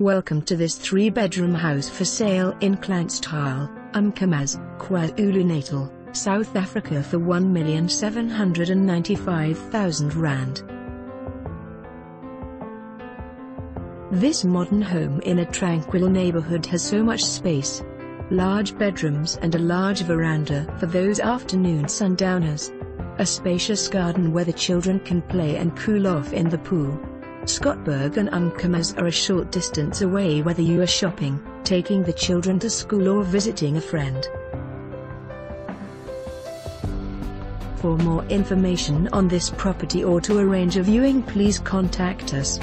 Welcome to this three-bedroom house for sale in Clansthal, Umkomaas, KwaZulu-Natal, South Africa for R1,795,000. This modern home in a tranquil neighborhood has so much space. Large bedrooms and a large veranda for those afternoon sundowners. A spacious garden where the children can play and cool off in the pool. Scottburgh and Umkomaas are a short distance away whether you are shopping, taking the children to school or visiting a friend. For more information on this property or to arrange a viewing please contact us.